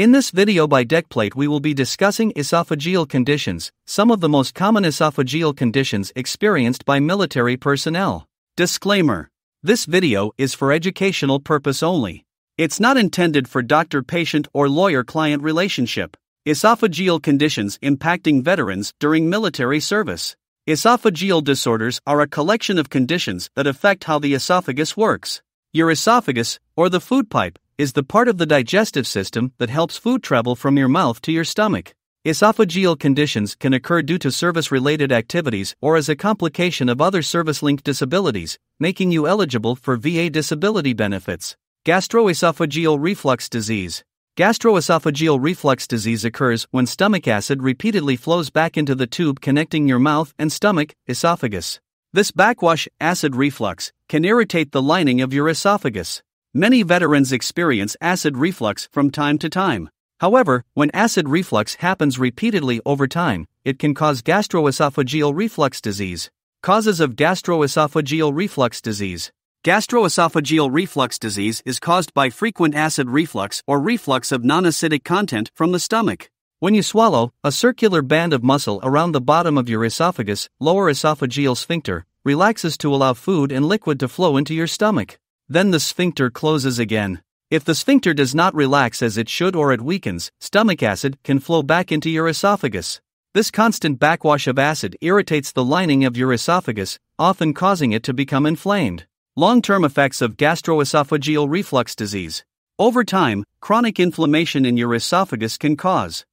In this video by Deckplate we will be discussing esophageal conditions, some of the most common esophageal conditions experienced by military personnel. Disclaimer. This video is for educational purpose only. It's not intended for doctor-patient or lawyer-client relationship. Esophageal conditions impacting veterans during military service. Esophageal disorders are a collection of conditions that affect how the esophagus works. Your esophagus, or the food pipe, is the part of the digestive system that helps food travel from your mouth to your stomach. Esophageal conditions can occur due to service related activities or as a complication of other service linked disabilities, making you eligible for VA disability benefits. Gastroesophageal reflux disease. Gastroesophageal reflux disease occurs when stomach acid repeatedly flows back into the tube connecting your mouth and stomach, esophagus. This backwash, acid reflux, can irritate the lining of your esophagus. Many veterans experience acid reflux from time to time. However, when acid reflux happens repeatedly over time, it can cause gastroesophageal reflux disease. Causes of gastroesophageal reflux disease. Gastroesophageal reflux disease is caused by frequent acid reflux or reflux of non acidic content from the stomach. When you swallow, a circular band of muscle around the bottom of your esophagus, lower esophageal sphincter, relaxes to allow food and liquid to flow into your stomach. Then the sphincter closes again. If the sphincter does not relax as it should or it weakens, stomach acid can flow back into your esophagus. This constant backwash of acid irritates the lining of your esophagus, often causing it to become inflamed. Long term effects of gastroesophageal reflux disease. Over time, chronic inflammation in your esophagus can cause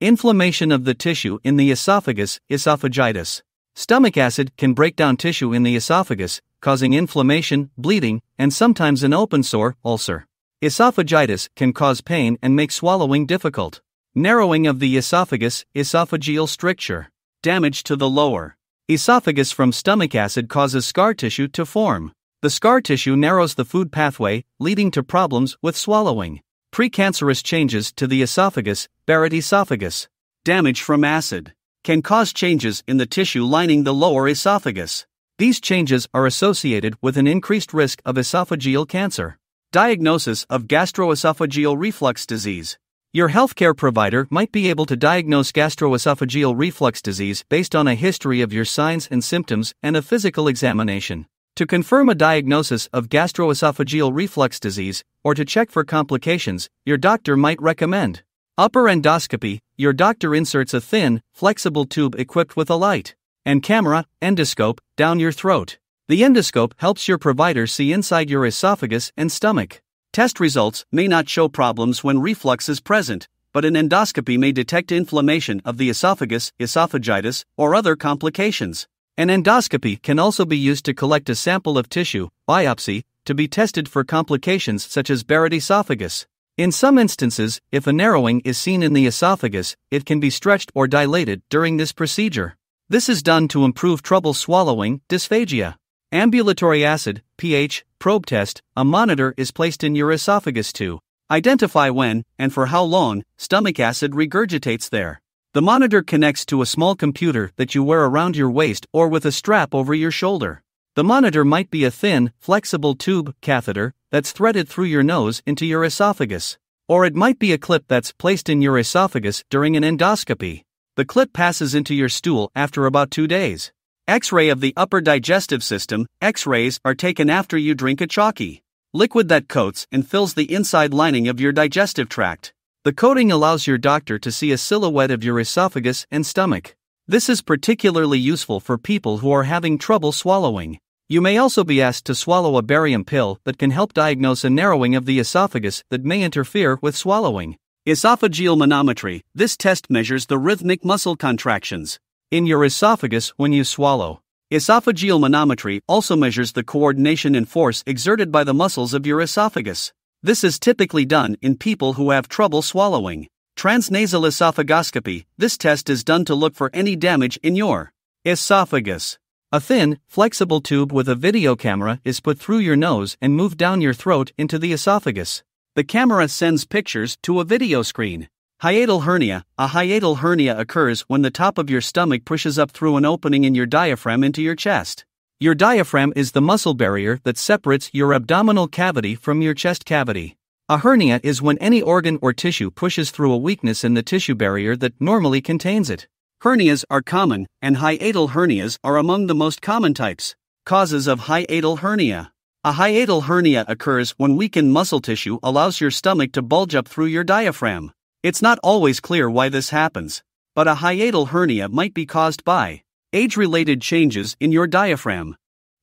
inflammation of the tissue in the esophagus, esophagitis. Stomach acid can break down tissue in the esophagus, causing inflammation, bleeding, and sometimes an open sore, ulcer. Esophagitis can cause pain and make swallowing difficult. Narrowing of the esophagus, esophageal stricture. Damage to the lower esophagus from stomach acid causes scar tissue to form. The scar tissue narrows the food pathway, leading to problems with swallowing. Precancerous changes to the esophagus, Barrett esophagus. Damage from acid can cause changes in the tissue lining the lower esophagus. These changes are associated with an increased risk of esophageal cancer. Diagnosis of gastroesophageal reflux disease. Your healthcare provider might be able to diagnose gastroesophageal reflux disease based on a history of your signs and symptoms and a physical examination. To confirm a diagnosis of gastroesophageal reflux disease, or to check for complications, your doctor might recommend upper endoscopy. Your doctor inserts a thin, flexible tube equipped with a light and camera, endoscope, down your throat. The endoscope helps your provider see inside your esophagus and stomach. Test results may not show problems when reflux is present, but an endoscopy may detect inflammation of the esophagus, esophagitis, or other complications. An endoscopy can also be used to collect a sample of tissue, biopsy, to be tested for complications such as Barrett esophagus. In some instances, if a narrowing is seen in the esophagus, it can be stretched or dilated during this procedure. This is done to improve trouble swallowing, dysphagia. Ambulatory acid, pH, probe test, a monitor is placed in your esophagus to identify when, and for how long, stomach acid regurgitates there. The monitor connects to a small computer that you wear around your waist or with a strap over your shoulder. The monitor might be a thin, flexible tube catheter that's threaded through your nose into your esophagus. Or it might be a clip that's placed in your esophagus during an endoscopy. The clip passes into your stool after about two days. X ray of the upper digestive system, X rays are taken after you drink a chalky liquid that coats and fills the inside lining of your digestive tract. The coating allows your doctor to see a silhouette of your esophagus and stomach. This is particularly useful for people who are having trouble swallowing. You may also be asked to swallow a barium pill that can help diagnose a narrowing of the esophagus that may interfere with swallowing. Esophageal manometry this test measures the rhythmic muscle contractions in your esophagus when you swallow. Esophageal manometry also measures the coordination and force exerted by the muscles of your esophagus. This is typically done in people who have trouble swallowing. Transnasal esophagoscopy this test is done to look for any damage in your esophagus. A thin, flexible tube with a video camera is put through your nose and moved down your throat into the esophagus. The camera sends pictures to a video screen. Hiatal hernia A hiatal hernia occurs when the top of your stomach pushes up through an opening in your diaphragm into your chest. Your diaphragm is the muscle barrier that separates your abdominal cavity from your chest cavity. A hernia is when any organ or tissue pushes through a weakness in the tissue barrier that normally contains it. Hernias are common, and hiatal hernias are among the most common types. Causes of hiatal hernia. A hiatal hernia occurs when weakened muscle tissue allows your stomach to bulge up through your diaphragm. It's not always clear why this happens, but a hiatal hernia might be caused by age related changes in your diaphragm,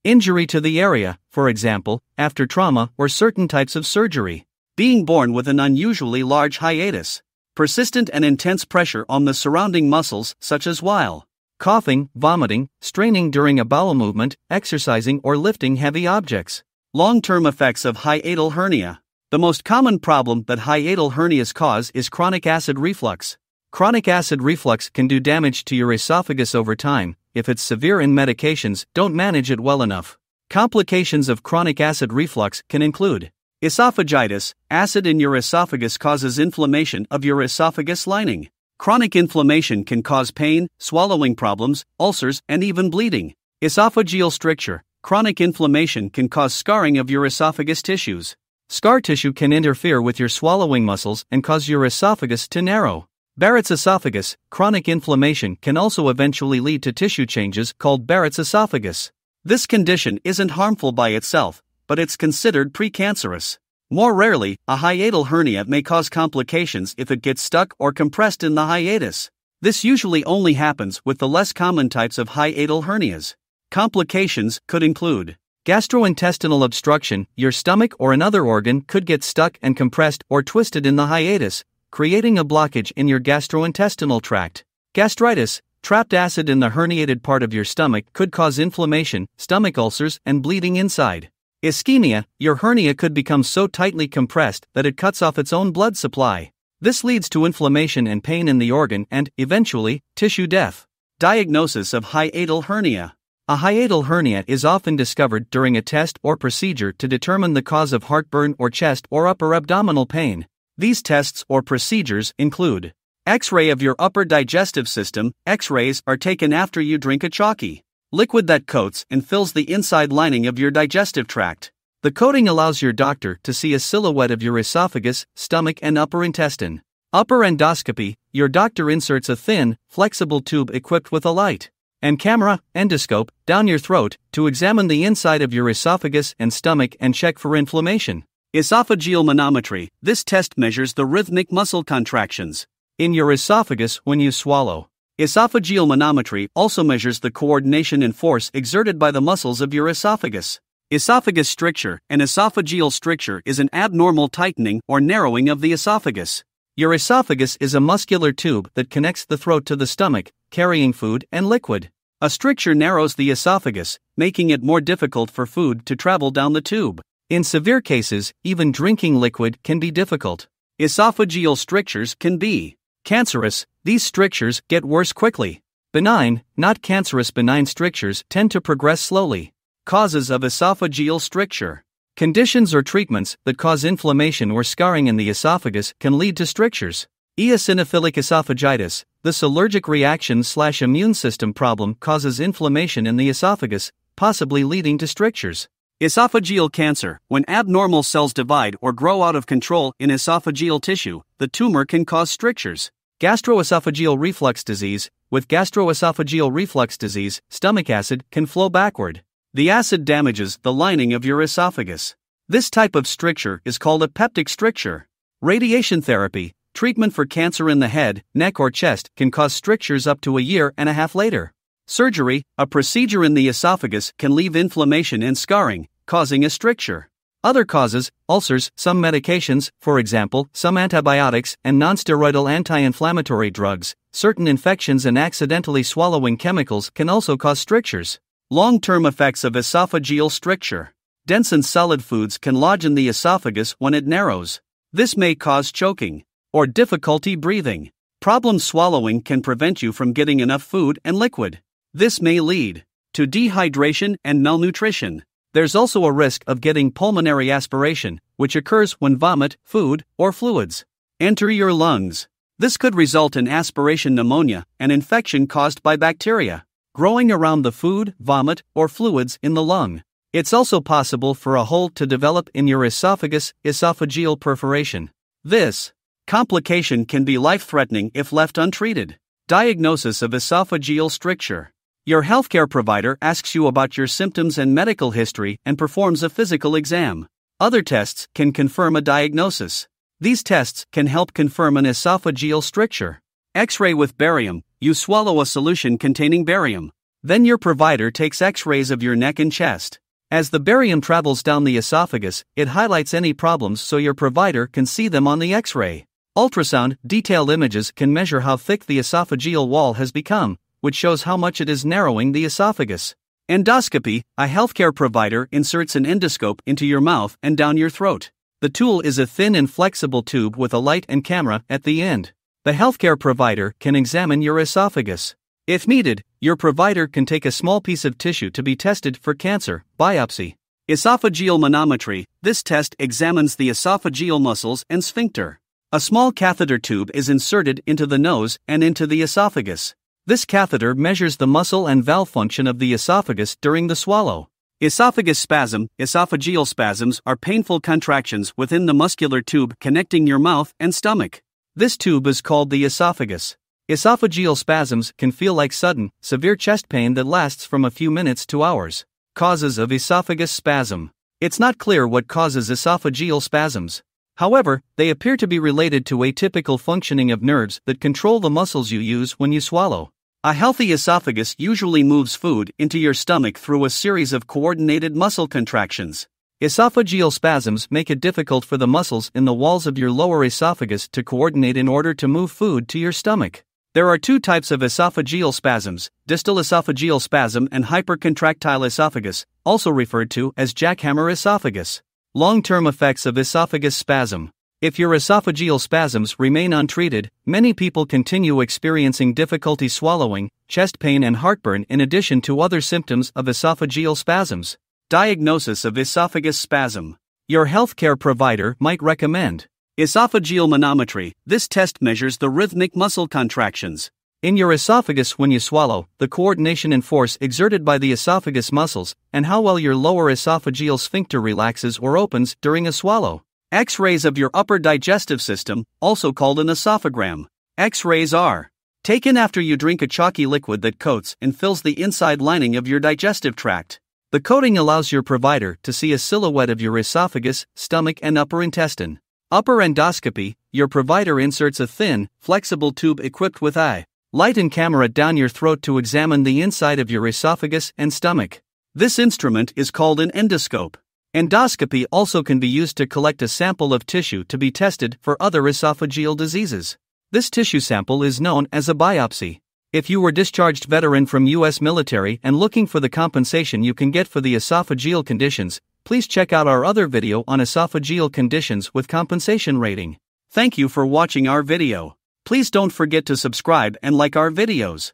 injury to the area, for example, after trauma or certain types of surgery, being born with an unusually large hiatus persistent and intense pressure on the surrounding muscles, such as while coughing, vomiting, straining during a bowel movement, exercising, or lifting heavy objects. Long term effects of hiatal hernia. The most common problem that hiatal hernias cause is chronic acid reflux. Chronic acid reflux can do damage to your esophagus over time if it's severe and medications don't manage it well enough. Complications of chronic acid reflux can include Esophagitis acid in your esophagus causes inflammation of your esophagus lining. Chronic inflammation can cause pain, swallowing problems, ulcers, and even bleeding. Esophageal stricture chronic inflammation can cause scarring of your esophagus tissues. Scar tissue can interfere with your swallowing muscles and cause your esophagus to narrow. Barrett's esophagus chronic inflammation can also eventually lead to tissue changes called Barrett's esophagus. This condition isn't harmful by itself, but it's considered precancerous. More rarely, a hiatal hernia may cause complications if it gets stuck or compressed in the hiatus. This usually only happens with the less common types of hiatal hernias. Complications could include gastrointestinal obstruction, your stomach or another organ could get stuck and compressed or twisted in the hiatus, creating a blockage in your gastrointestinal tract. Gastritis, trapped acid in the herniated part of your stomach could cause inflammation, stomach ulcers, and bleeding inside. Ischemia, your hernia could become so tightly compressed that it cuts off its own blood supply. This leads to inflammation and pain in the organ and, eventually, tissue death. Diagnosis of hiatal hernia. A hiatal hernia is often discovered during a test or procedure to determine the cause of heartburn or chest or upper abdominal pain. These tests or procedures include X ray of your upper digestive system. X rays are taken after you drink a chalky liquid that coats and fills the inside lining of your digestive tract. The coating allows your doctor to see a silhouette of your esophagus, stomach, and upper intestine. Upper endoscopy your doctor inserts a thin, flexible tube equipped with a light and camera, endoscope, down your throat to examine the inside of your esophagus and stomach and check for inflammation. Esophageal manometry this test measures the rhythmic muscle contractions in your esophagus when you swallow. Esophageal manometry also measures the coordination and force exerted by the muscles of your esophagus. Esophagus stricture An esophageal stricture is an abnormal tightening or narrowing of the esophagus. Your esophagus is a muscular tube that connects the throat to the stomach, carrying food and liquid. A stricture narrows the esophagus, making it more difficult for food to travel down the tube. In severe cases, even drinking liquid can be difficult. Esophageal strictures can be cancerous, these strictures get worse quickly. Benign, not cancerous benign strictures tend to progress slowly. Causes of esophageal stricture. Conditions or treatments that cause inflammation or scarring in the esophagus can lead to strictures. Eosinophilic esophagitis, this allergic reaction slash immune system problem causes inflammation in the esophagus, possibly leading to strictures. Esophageal cancer, when abnormal cells divide or grow out of control in esophageal tissue, the tumor can cause strictures. Gastroesophageal reflux disease With gastroesophageal reflux disease, stomach acid can flow backward. The acid damages the lining of your esophagus. This type of stricture is called a peptic stricture. Radiation therapy, treatment for cancer in the head, neck, or chest, can cause strictures up to a year and a half later. Surgery, a procedure in the esophagus, can leave inflammation and scarring, causing a stricture. Other causes, ulcers, some medications, for example, some antibiotics and nonsteroidal anti inflammatory drugs, certain infections, and accidentally swallowing chemicals can also cause strictures. Long term effects of esophageal stricture. Dense and solid foods can lodge in the esophagus when it narrows. This may cause choking or difficulty breathing. Problem swallowing can prevent you from getting enough food and liquid. This may lead to dehydration and malnutrition. There's also a risk of getting pulmonary aspiration, which occurs when vomit, food, or fluids enter your lungs. This could result in aspiration pneumonia, an infection caused by bacteria growing around the food, vomit, or fluids in the lung. It's also possible for a hole to develop in your esophagus, esophageal perforation. This complication can be life threatening if left untreated. Diagnosis of esophageal stricture. Your healthcare provider asks you about your symptoms and medical history and performs a physical exam. Other tests can confirm a diagnosis. These tests can help confirm an esophageal stricture. X ray with barium you swallow a solution containing barium. Then your provider takes x rays of your neck and chest. As the barium travels down the esophagus, it highlights any problems so your provider can see them on the x ray. Ultrasound, detailed images can measure how thick the esophageal wall has become, which shows how much it is narrowing the esophagus. Endoscopy A healthcare provider inserts an endoscope into your mouth and down your throat. The tool is a thin and flexible tube with a light and camera at the end. The healthcare provider can examine your esophagus. If needed, your provider can take a small piece of tissue to be tested for cancer, biopsy. Esophageal manometry this test examines the esophageal muscles and sphincter. A small catheter tube is inserted into the nose and into the esophagus. This catheter measures the muscle and valve function of the esophagus during the swallow. Esophagus spasm esophageal spasms are painful contractions within the muscular tube connecting your mouth and stomach. This tube is called the esophagus. Esophageal spasms can feel like sudden, severe chest pain that lasts from a few minutes to hours. Causes of esophagus spasm. It's not clear what causes esophageal spasms. However, they appear to be related to atypical functioning of nerves that control the muscles you use when you swallow. A healthy esophagus usually moves food into your stomach through a series of coordinated muscle contractions. Esophageal spasms make it difficult for the muscles in the walls of your lower esophagus to coordinate in order to move food to your stomach. There are two types of esophageal spasms distal esophageal spasm and hypercontractile esophagus, also referred to as jackhammer esophagus. Long term effects of esophagus spasm. If your esophageal spasms remain untreated, many people continue experiencing difficulty swallowing, chest pain, and heartburn in addition to other symptoms of esophageal spasms. Diagnosis of esophagus spasm. Your healthcare provider might recommend Esophageal manometry this test measures the rhythmic muscle contractions. In your esophagus when you swallow, the coordination and force exerted by the esophagus muscles, and how well your lower esophageal sphincter relaxes or opens during a swallow. X rays of your upper digestive system, also called an esophagram. X rays are taken after you drink a chalky liquid that coats and fills the inside lining of your digestive tract. The coating allows your provider to see a silhouette of your esophagus, stomach, and upper intestine. Upper endoscopy, your provider inserts a thin, flexible tube equipped with eye, light and camera down your throat to examine the inside of your esophagus and stomach. This instrument is called an endoscope. Endoscopy also can be used to collect a sample of tissue to be tested for other esophageal diseases. This tissue sample is known as a biopsy. If you were discharged veteran from US military and looking for the compensation you can get for the esophageal conditions, please check out our other video on esophageal conditions with compensation rating. Thank you for watching our video. Please don't forget to subscribe and like our videos.